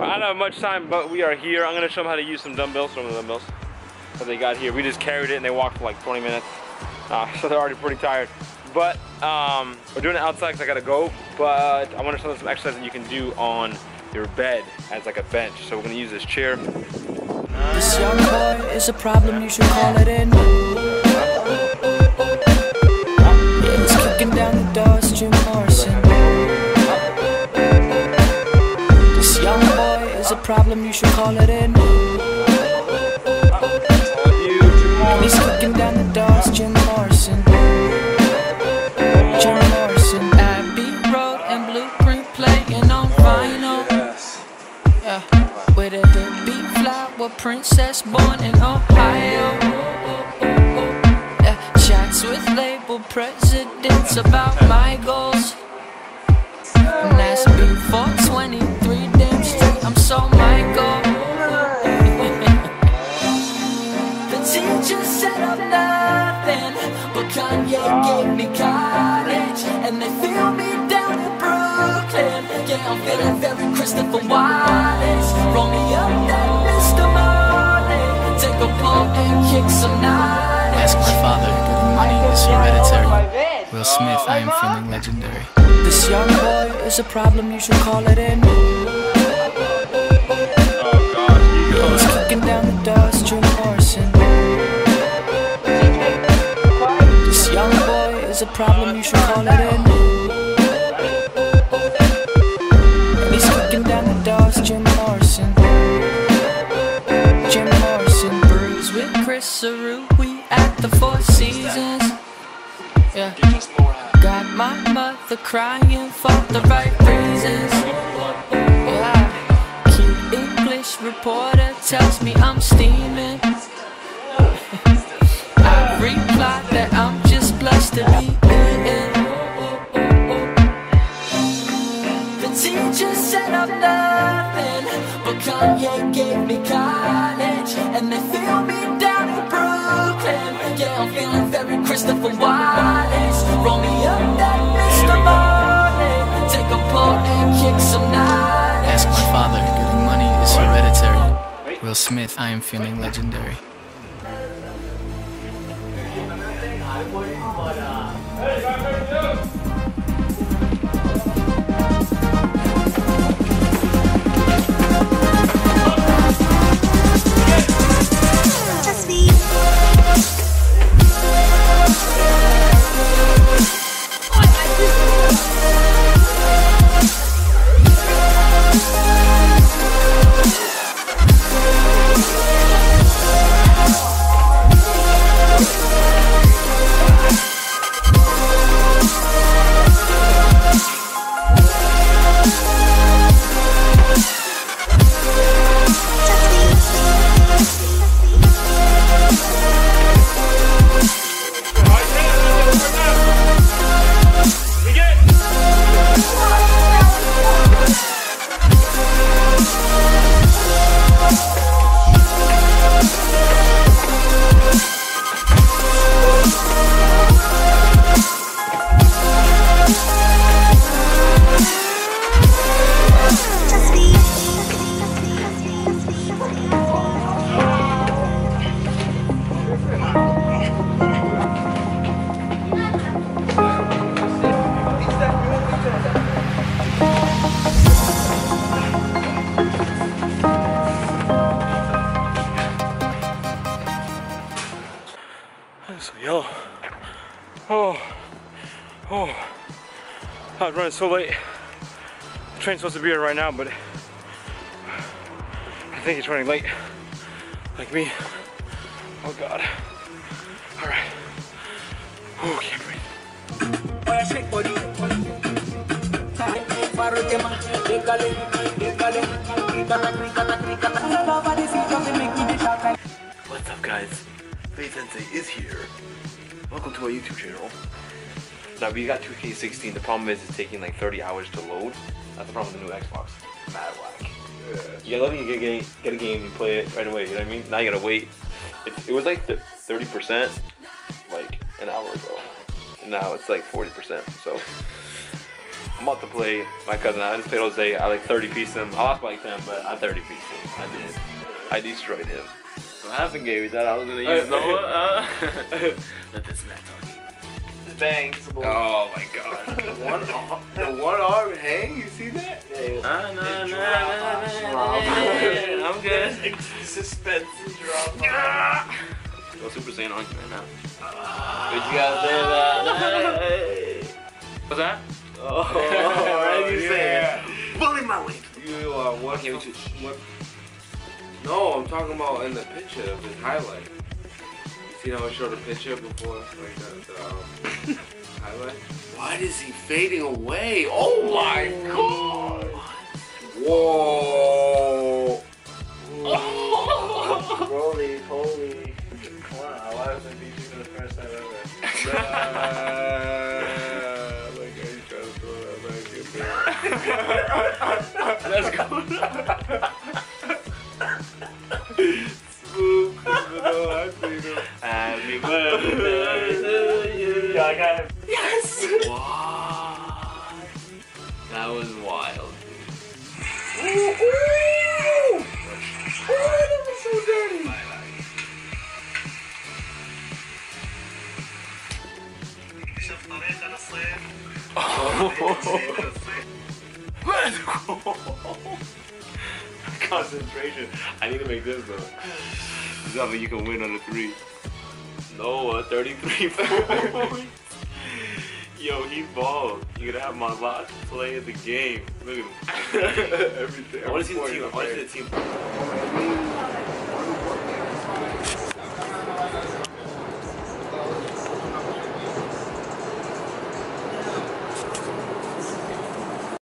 I don't have much time, but we are here. I'm gonna show them how to use some dumbbells, some of the dumbbells that they got here. We just carried it and they walked for like 20 minutes. Uh, so they're already pretty tired. But um, we're doing it outside because I gotta go. But I wanna show them some exercises you can do on your bed as like a bench. So we're gonna use this chair. This young boy is a problem, you should call it in. Problem, you should call it in. He's kicking down the doors, Jim Morrison. Jim Morrison. Abbey Road and Blueprint playing on vinyl. Yeah, with a beat flower princess born in Ohio. Yeah, chats with label presidents about my goals. And that's before 23 teacher set up nothing, but Kanye gave me college, and they feel me down in Brooklyn. Yeah, I'm feeling very Christopher Wallace. Roll me up that Mr. Marley. Take a pull and kick some knowledge. Ask my father, getting money is hereditary. Will Smith, I am feeling legendary. This young boy is a problem, you should call it in. Should call it in. He's kicking down the doors, Jim Morrison. Jim Morrison brews with Chris Saru, we at the Four Seasons. Yeah. Got my mother crying for the right set up nothing, but Kanye gave me college, and they feel me down in Brooklyn. Yeah, I'm feeling very Christopher Wallace. Roll me up that Mr. Marley. Take a pull and kick some knowledge. Ask my father, getting money is hereditary. Will Smith, I am feeling legendary. So oh, oh, I was running so late. The train's supposed to be here right now, but I think it's running late, like me. Oh God. All right. Oh, can't breathe. What's up, guys? FaZe Sensei is here. Welcome to my YouTube channel. Now we got 2K16. The problem is it's taking like 30 hours to load. That's the problem with the new Xbox. Mad whack. Yeah. You let you get, get, get a game and play it right away. You know what I mean? Now you gotta wait. It, it was like 30% like an hour ago. And now it's like 40%. So I'm about to play my cousin. I just played Jose. I like 30 piece him. I lost by like 10, but I 30 piece him. I did. I destroyed him. So half gave me that I was gonna use Noah. Uh, let this man talk. Bangs. Oh my god. The one, arm, the one arm hang. You see that? Nah, nah, It nah, dropped. nah, nah, nah, nah. I'm good. Suspense is dropped. Go Super Saiyan on right now. What you gotta say that? What's that? Oh, what you yeah. say? Bully my way. You uh, what? Okay, what? No, I'm talking about in the picture of his highlight. You see how I showed a picture before, like the um, highlight. Why is he fading away? Oh my god! Whoa! Holy, holy. Come on, I beat you for the first time ever? Ah, like how you trying to throw that back in there. Let's go. Happy birthday to you. Yeah, I got him. Yes. That was wild. Let's go. Concentration. I need to make this though. How you can win on the three. Noah, 33 points. Yo, he balled. You gotta have my on play Play the game. Look at him. Everything. I wanna see the team. I wanna see the the team.